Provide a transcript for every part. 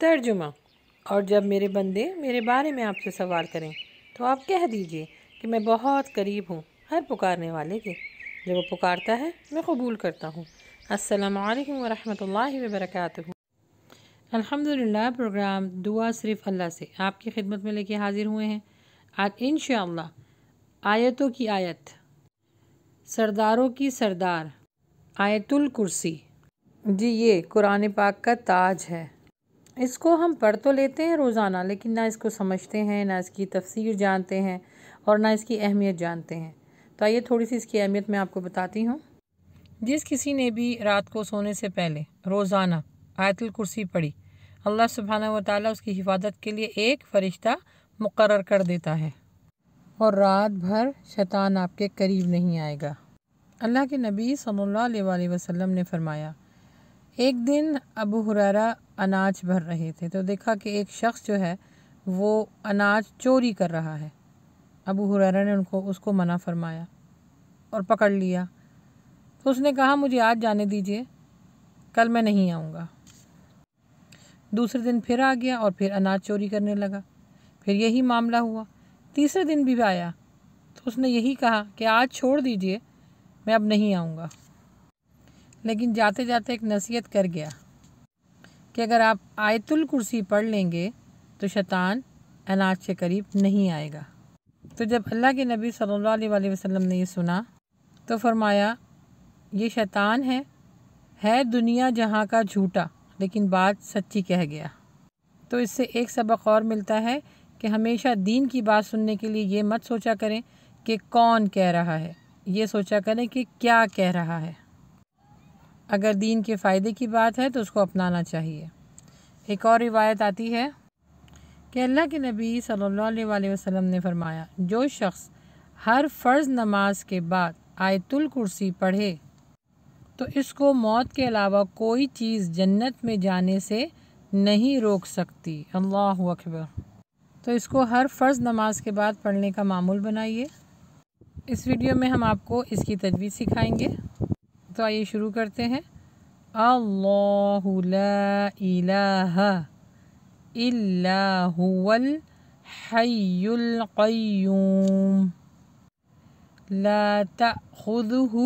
तर्जुमा और जब मेरे बंदे मेरे बारे में आपसे सवाल करें तो आप कह दीजिए कि मैं बहुत करीब हूँ हर पुकारने वाले के जब वो पुकारता है मैं कबूल करता हूँ असलकम वरहमल वबरक अल्हम्दुलिल्लाह, प्रोग्राम दुआ सिर्फ़ अल्लाह से आपकी खिदमत में लेके हाज़िर हुए हैं। आज इन आयतों की आयत, सरदारों की सरदार, आयतुल कुर्सी। जी ये कुरान पाक का ताज है। इसको हम पढ़ तो लेते हैं रोज़ाना, लेकिन ना इसको समझते हैं, ना इसकी तफसीर जानते हैं और ना इसकी अहमियत जानते हैं। तो आइए थोड़ी सी इसकी अहमियत मैं आपको बताती हूँ। जिस किसी ने भी रात को सोने से पहले रोज़ाना आयतुल कुर्सी पढ़ी। अल्लाह सुबहाना व ताली उसकी हिफाजत के लिए एक फ़रिश्ता मुकर कर देता है। और रात भर शैतान आपके करीब नहीं आएगा। अल्लाह के नबी सल्लल्लाहु अलैहि ने फरमाया, एक दिन अबू हुरारा अनाज भर रहे थे तो देखा कि एक शख्स जो है, वो अनाज चोरी कर रहा है। अबू हुरारा ने उनको, उसको मना फरमाया और पकड़ लिया। तो उसने कहा, मुझे आज जाने दीजिए, कल मैं नहीं आऊँगा। दूसरे दिन फिर आ गया और फिर अनाज चोरी करने लगा। फिर यही मामला हुआ। तीसरे दिन भी आया। तो उसने यही कहा कि आज छोड़ दीजिए, मैं अब नहीं आऊँगा। लेकिन जाते जाते एक नसीहत कर गया कि अगर आप आयतुल कुर्सी पढ़ लेंगे तो शैतान अनाज के करीब नहीं आएगा। तो जब अल्लाह के नबी सल्लल्लाहु अलैहि वसल्लम ने ये सुना तो फरमाया, ये शैतान है है दुनिया जहाँ का झूठा। लेकिन बात सच्ची कह गया। तो इससे एक सबक और मिलता है कि हमेशा दीन की बात सुनने के लिए ये मत सोचा करें कि कौन कह रहा है। ये सोचा करें कि क्या कह रहा है। अगर दीन के फ़ायदे की बात है तो उसको अपनाना चाहिए। एक और रिवायत आती है कि अल्लाह के नबी सल्लल्लाहु अलैहि वसल्लम ने फरमाया, जो शख्स हर फ़र्ज़ नमाज़ के बाद आयतुल कुर्सी पढ़े तो इसको मौत के अलावा कोई चीज़ जन्नत में जाने से नहीं रोक सकती। अल्लाह अकबर। तो इसको हर फ़र्ज़ नमाज़ के बाद पढ़ने का मामूल बनाइए। इस वीडियो में हम आपको इसकी तजवीज़ सिखाएँगे। तो आइए शुरू करते हैं। अल्लाह ला इलाहा इल्ला हुवल ला तख़ुदुहु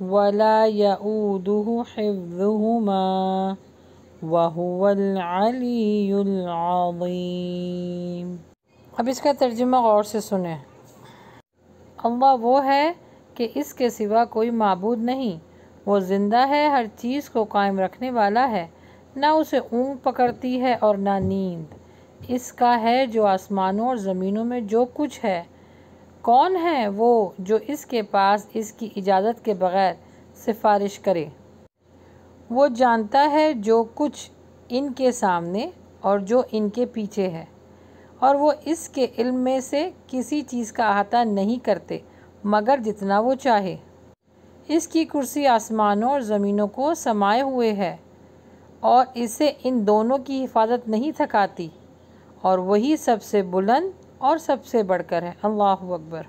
वला यऊदुहु हिफ्ज़ुहुमा वहुवल अलीयुल अब इसका तर्जुमा गौर से सुने अल्लाह वो है कि इसके सिवा कोई मबूद नहीं। वो ज़िंदा है, हर चीज़ को कायम रखने वाला है। ना उसे ऊँग पकड़ती है और ना नींद। इसका है जो आसमानों और ज़मीनों में जो कुछ है। कौन है वो जो इसके पास इसकी इजाज़त के बग़ैर सिफारिश करे? वो जानता है जो कुछ इनके सामने और जो इनके पीछे है। और वो इसके इल्म में से किसी चीज़ का अहाता नहीं करते। मगर जितना वो चाहे। इसकी कुर्सी आसमानों और ज़मीनों को समाये हुए है और इसे इन दोनों की हिफाजत नहीं थकाती और वही सबसे बुलंद और सबसे बढ़कर है। अल्लाह अकबर।